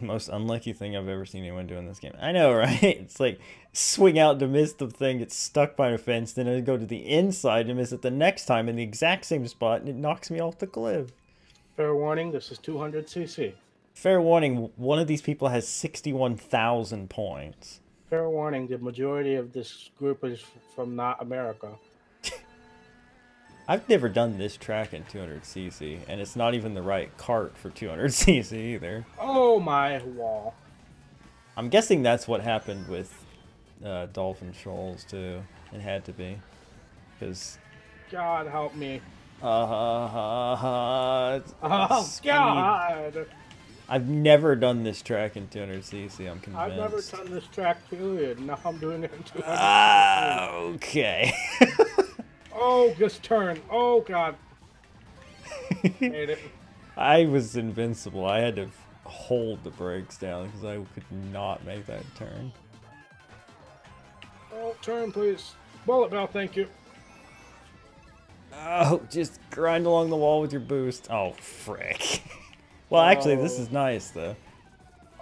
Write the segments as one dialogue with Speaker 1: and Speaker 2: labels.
Speaker 1: Most unlucky thing I've ever seen anyone do in this game. I know, right? It's like swing out to miss the thing, get stuck by a fence, then I go to the inside and miss it the next time in the exact same spot, and it knocks me off the cliff.
Speaker 2: Fair warning, this is 200cc.
Speaker 1: Fair warning, one of these people has 61,000 points.
Speaker 2: Fair warning, the majority of this group is from not America.
Speaker 1: I've never done this track in 200cc, and it's not even the right cart for 200cc either.
Speaker 2: Oh my wall.
Speaker 1: I'm guessing that's what happened with uh, Dolphin Shoals too. It had to be, because.
Speaker 2: God help me.
Speaker 1: Uh, uh, uh,
Speaker 2: oh. God!
Speaker 1: I've never done this track in 200cc. I'm convinced.
Speaker 2: I've never done this track period. Now I'm doing it in 200cc.
Speaker 1: Ah, okay.
Speaker 2: oh, just turn. Oh God. Made it.
Speaker 1: I was invincible. I had to hold the brakes down because I could not make that turn.
Speaker 2: Oh, turn please. Bullet Bill, thank you.
Speaker 1: Oh, just grind along the wall with your boost. Oh, frick. well, actually, this is oh. nice, though.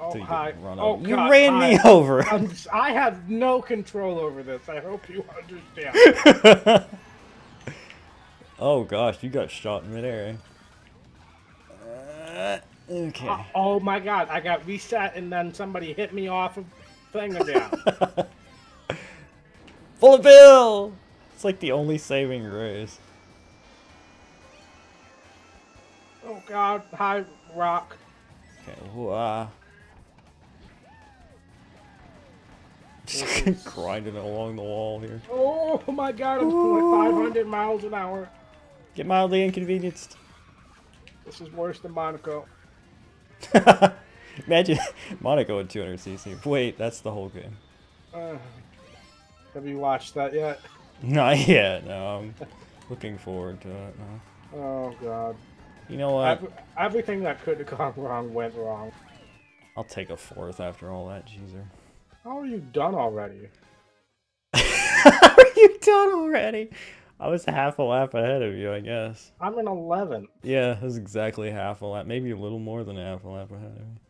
Speaker 2: Oh,
Speaker 1: So you
Speaker 2: hi.
Speaker 1: run
Speaker 2: oh,
Speaker 1: over. You
Speaker 2: God,
Speaker 1: ran me over.
Speaker 2: I'm, I have no control over this. I hope you understand.
Speaker 1: Oh, gosh, you got shot in midair. Uh, okay.
Speaker 2: oh, oh my God! I got reset, and then somebody hit me off of thing again.
Speaker 1: Bullet bill! It's like the only saving grace.
Speaker 2: oh God! Hi, rock.
Speaker 1: Okay, whoa. Just grinding along the wall here.
Speaker 2: Oh my God! I'm going 500 miles an hour.
Speaker 1: Get mildly inconvenienced.
Speaker 2: This is worse than Monaco.
Speaker 1: Imagine Monaco at 200cc. Wait, that's the whole game.
Speaker 2: Uh, have you watched that yet?
Speaker 1: Not yet. No, I'm looking forward to it. No.
Speaker 2: Oh God!
Speaker 1: You know what?
Speaker 2: Ev- everything that could have gone wrong went wrong.
Speaker 1: I'll take a fourth after all that, Jeezer.
Speaker 2: How are you done already?
Speaker 1: How are you done already? I was half a lap ahead of you, I guess.
Speaker 2: I'm in 11.
Speaker 1: Yeah, was exactly half a lap, maybe a little more than half a lap ahead of me.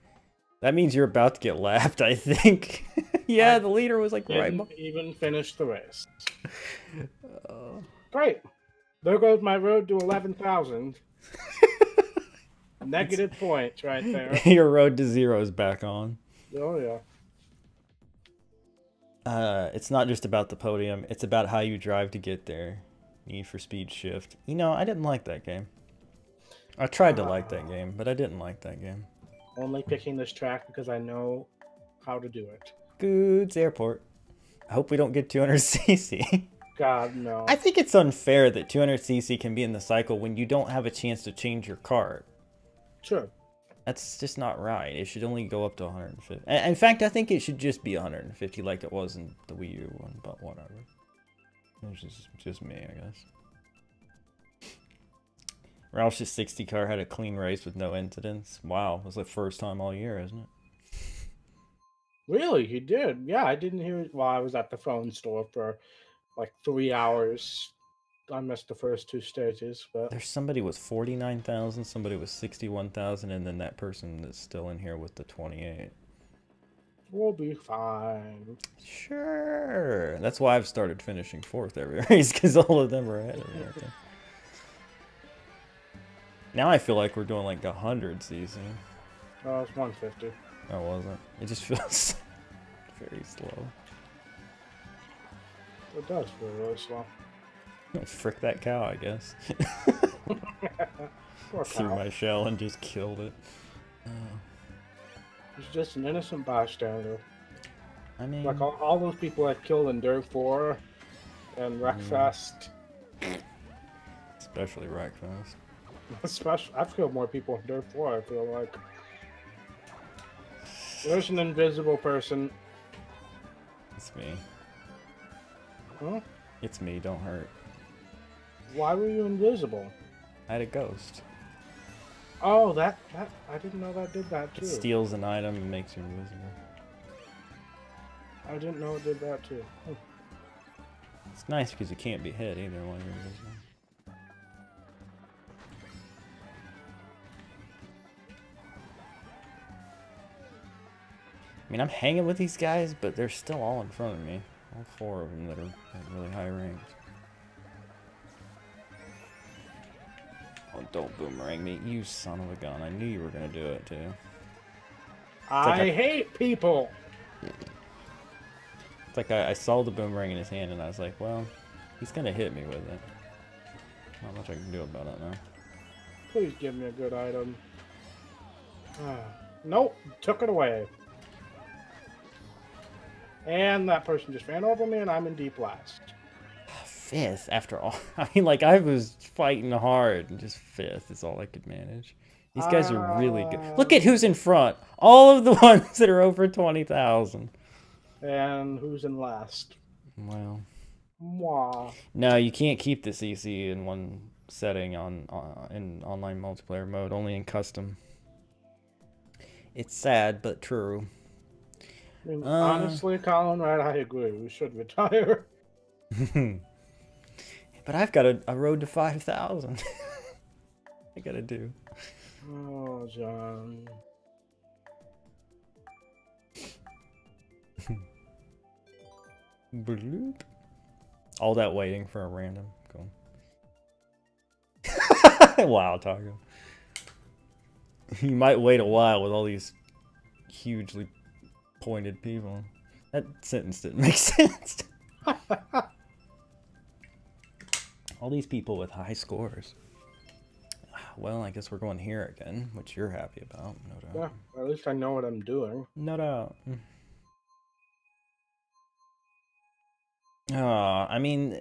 Speaker 1: That means you're about to get lapped, I think. yeah,
Speaker 2: I
Speaker 1: the leader was like right.
Speaker 2: Didn't even finish the race.
Speaker 1: Oh.
Speaker 2: Great. There goes my road to 11,000. Negative points right there.
Speaker 1: Your road to zero is back on.
Speaker 2: Oh yeah.
Speaker 1: Uh, it's not just about the podium; it's about how you drive to get there. Need for Speed Shift. You know, I didn't like that game. I tried to like that ah. game, but I didn't like that game.
Speaker 2: Only picking this track because I know how to do it.
Speaker 1: Goods Airport. I hope we don't get 200cc.
Speaker 2: God no.
Speaker 1: I think it's unfair that 200cc can be in the cycle when you don't have a chance to change your card.
Speaker 2: Sure.
Speaker 1: That's just not right. It should only go up to 150. In fact, I think it should just be 150 like it was in the Wii U one, but whatever. It's just, just me, I guess. Roush's 60 car had a clean race with no incidents. Wow, it was the first time all year, isn't it?
Speaker 2: Really, he did. Yeah, I didn't hear it while I was at the phone store for like three hours. I missed the first two stages, but
Speaker 1: There's somebody with 49,000, somebody with 61,000, and then that person that's still in here with the 28.
Speaker 2: We'll be fine.
Speaker 1: Sure. That's why I've started finishing fourth every race, because all of them are ahead of me. Now I feel like we're doing like a 100 season.
Speaker 2: Oh, it's 150.
Speaker 1: I wasn't. It just feels very slow.
Speaker 2: It does feel really slow.
Speaker 1: Frick that cow, I guess. Threw
Speaker 2: cow.
Speaker 1: my shell and just killed it. Uh,
Speaker 2: He's just an innocent bystander.
Speaker 1: I mean,
Speaker 2: Like all, all those people I killed in Dirt 4 and Wreckfest.
Speaker 1: especially Wreckfest.
Speaker 2: Especially, I've killed more people in Dirt 4, I feel like. There's an invisible person.
Speaker 1: It's me.
Speaker 2: Huh?
Speaker 1: It's me, don't hurt.
Speaker 2: Why were you invisible?
Speaker 1: I had a ghost.
Speaker 2: Oh, that, that, I didn't know that did that
Speaker 1: It
Speaker 2: too.
Speaker 1: steals an item and makes you invisible.
Speaker 2: I didn't know it did that too. Hmm.
Speaker 1: It's nice because you can't be hit either while you're invisible. I mean, I'm hanging with these guys, but they're still all in front of me. All four of them that are at really high ranks. Don't boomerang me, you son of a gun. I knew you were gonna do it, too.
Speaker 2: I
Speaker 1: like
Speaker 2: hate people.
Speaker 1: It's like I, I saw the boomerang in his hand, and I was like, well, he's gonna hit me with it. Not much I can do about it now.
Speaker 2: Please give me a good item. Ah, nope, took it away. And that person just ran over me, and I'm in deep last.
Speaker 1: Fifth, after all. I mean, like, I was fighting hard, and just fifth is all I could manage. These guys are really good. Look at who's in front. All of the ones that are over 20,000.
Speaker 2: And who's in last?
Speaker 1: Well,
Speaker 2: Mwah.
Speaker 1: no, you can't keep the CC in one setting on in online multiplayer mode, only in custom. It's sad, but true.
Speaker 2: I mean,
Speaker 1: Uh.
Speaker 2: honestly, Colin, right? I agree. We should retire.
Speaker 1: but I've got a, a road to 5,000. I gotta do.
Speaker 2: Oh, John.
Speaker 1: Bloop. All that waiting for a random. Cool. wow, Taco. You might wait a while with all these hugely pointed people. That sentence didn't make sense. All these people with high scores. Well, I guess we're going here again, which you're happy about, no doubt.
Speaker 2: Yeah, at least I know what I'm doing.
Speaker 1: No doubt. Oh, I mean,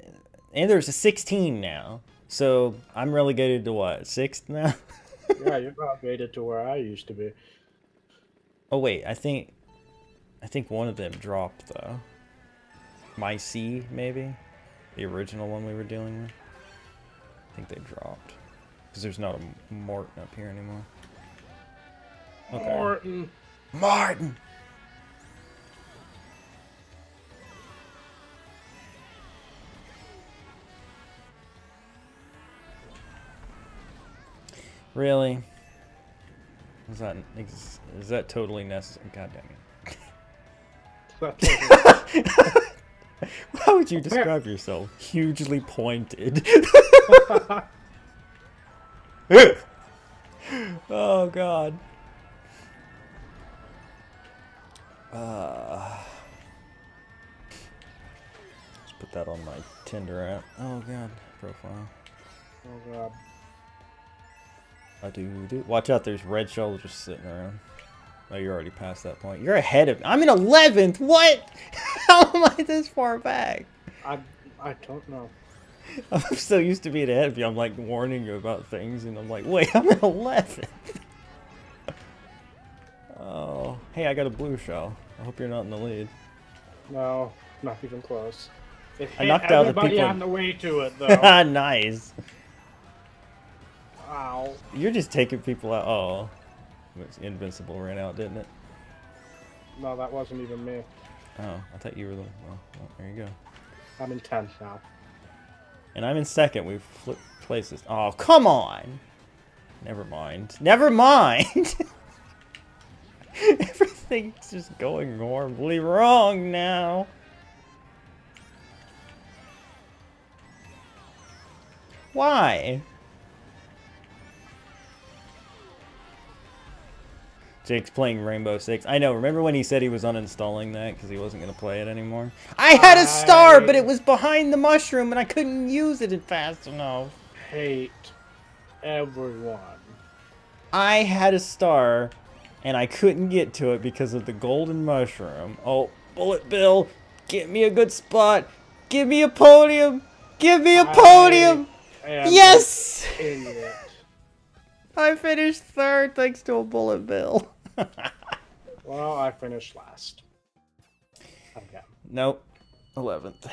Speaker 1: and there's a 16 now. So I'm relegated to what? Sixth now?
Speaker 2: yeah, you're relegated to where I used to be.
Speaker 1: oh wait, I think, I think one of them dropped though. My C maybe, the original one we were dealing with. I think they dropped because there's not a Morton up here anymore. Okay.
Speaker 2: Morton.
Speaker 1: Martin. Really? Is that is, is that totally necessary? God dang it! How would you describe yourself? Hugely pointed. oh God. Uh, let's put that on my Tinder app. Oh god, profile.
Speaker 2: oh, God.
Speaker 1: I do do. Watch out, there's red shells just sitting around. Oh, you're already past that point. You're ahead of. me. I'm in 11th. What? How am I this far back?
Speaker 2: I, I don't know.
Speaker 1: I'm so used to being ahead of you. I'm like warning you about things, and I'm like, wait, I'm in 11th. oh, hey, I got a blue shell. I hope you're not in the lead.
Speaker 2: No, not even close. It
Speaker 1: I knocked out the
Speaker 2: everybody
Speaker 1: people-
Speaker 2: on the way to it, though.
Speaker 1: nice.
Speaker 2: Wow.
Speaker 1: You're just taking people out. Oh, Invincible ran out, didn't it?
Speaker 2: No, that wasn't even me.
Speaker 1: Oh, I thought you were the. Well, well there you go.
Speaker 2: I'm in 10th now.
Speaker 1: And I'm in second. We've flipped places. Oh, come on. Never mind. Never mind. Everything's just going horribly wrong now. Why? Jake's playing Rainbow Six. I know. Remember when he said he was uninstalling that because he wasn't going to play it anymore? I had a star, but it was behind the mushroom and I couldn't use it fast enough.
Speaker 2: Hate everyone.
Speaker 1: I had a star and I couldn't get to it because of the golden mushroom. Oh, Bullet Bill, get me a good spot. Give me a podium. Give me a podium. Yes! I finished third thanks to a Bullet Bill.
Speaker 2: Well, I finished last. Okay.
Speaker 1: nope. 11th.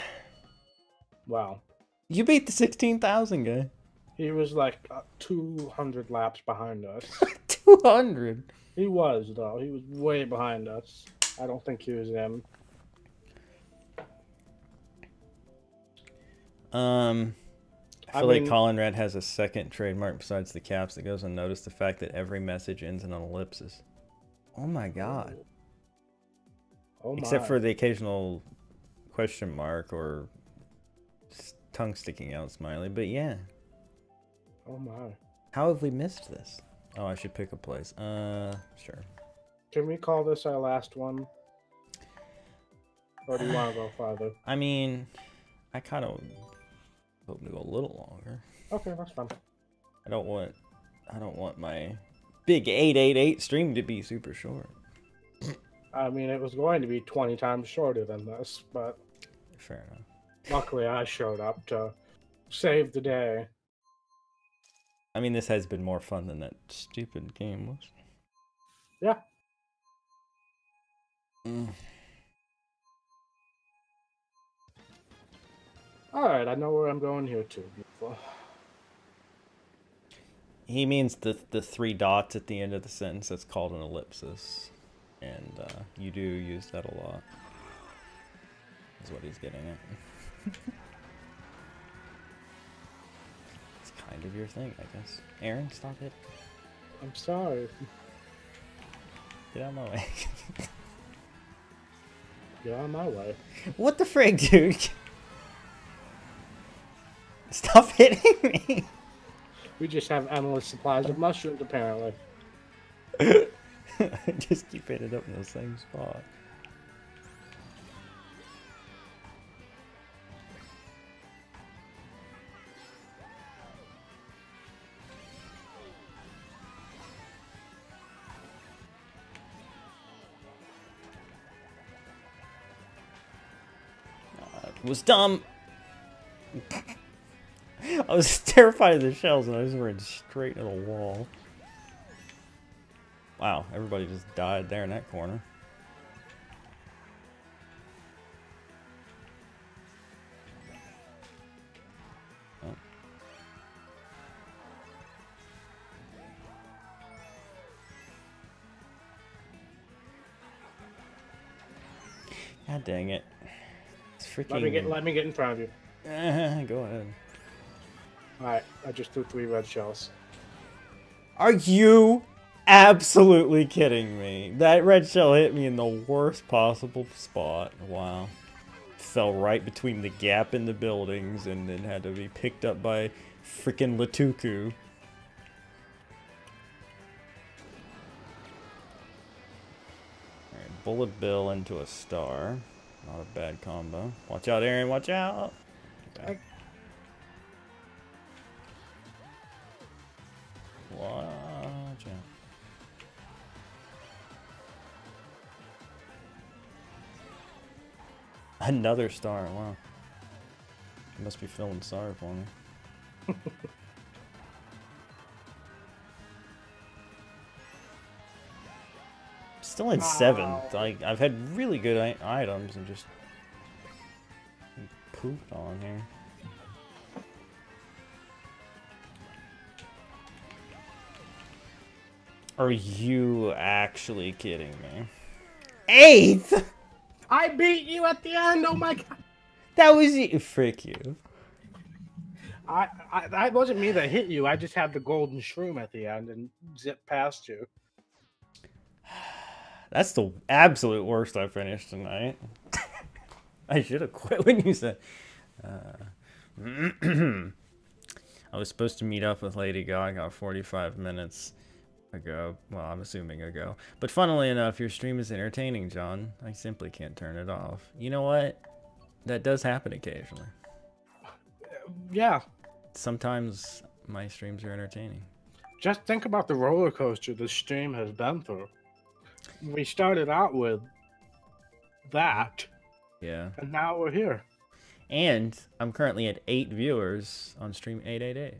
Speaker 2: Wow.
Speaker 1: You beat the 16,000 guy.
Speaker 2: he was like uh, 200 laps behind us.
Speaker 1: 200.
Speaker 2: he was, though. He was way behind us. I don't think he was in.
Speaker 1: Um, I
Speaker 2: I
Speaker 1: feel like
Speaker 2: mean-
Speaker 1: Colin Red has a second trademark besides the caps that goes unnoticed. The fact that every message ends in an ellipsis. Oh my god.
Speaker 2: Oh my.
Speaker 1: Except for the occasional question mark or tongue sticking out smiley. But yeah,
Speaker 2: Oh my.
Speaker 1: how have we missed this? Oh, I should pick a place. Uh, sure.
Speaker 2: Can we call this our last one? Or do you want to go farther?
Speaker 1: I mean, I kind of hope to go a little longer.
Speaker 2: Okay, that's fine.
Speaker 1: I don't want, I don't want my big 888 stream to be super short.
Speaker 2: I mean, it was going to be 20 times shorter than this, but
Speaker 1: Fair enough.
Speaker 2: luckily I showed up to save the day.
Speaker 1: I mean, this has been more fun than that stupid game was.
Speaker 2: Yeah.
Speaker 1: Mm.
Speaker 2: All right, I know where I'm going here too. Beautiful.
Speaker 1: He means the the three dots at the end of the sentence. That's called an ellipsis, and uh, you do use that a lot. Is what he's getting at. it's kind of your thing, I guess. Aaron, stop it.
Speaker 2: I'm sorry.
Speaker 1: Get out of my way.
Speaker 2: You're on my way.
Speaker 1: what the frig, dude? Stop hitting me.
Speaker 2: We just have endless supplies of mushrooms, apparently.
Speaker 1: Just keep hitting up in the same spot. It was dumb. I was terrified of the shells and I just ran straight into the wall. Wow, everybody just died there in that corner. Oh. God dang it. It's freaking...
Speaker 2: Let me get let me get in front of you.
Speaker 1: Go ahead.
Speaker 2: All right, I just threw three red shells.
Speaker 1: Are you absolutely kidding me? That red shell hit me in the worst possible spot. Wow. Fell right between the gap in the buildings and then had to be picked up by freaking Lakitu. Alright, Bullet Bill into a star. Not a bad combo. Watch out, Aaron, watch out! Okay. Another star, wow. You must be feeling sorry for me. Still in seventh. Like I've had really good I- items and just pooped on here. Are you actually kidding me? Eighth?
Speaker 2: I beat you at the end. Oh my god!
Speaker 1: That was you. Frick you.
Speaker 2: I, I that wasn't me that hit you. I just had the golden shroom at the end and zipped past you.
Speaker 1: That's the absolute worst I finished tonight. I should have quit when you said. Uh, I was supposed to meet up with Lady Gaga 45 minutes ago. Well, I'm assuming ago. But funnily enough, your stream is entertaining, John. I simply can't turn it off. You know what? That does happen occasionally.
Speaker 2: Yeah,
Speaker 1: Sometimes my streams are entertaining.
Speaker 2: just think about the roller coaster the stream has been through. We started out with that,
Speaker 1: Yeah.
Speaker 2: and now we're here.
Speaker 1: And I'm currently at eight viewers on stream 888.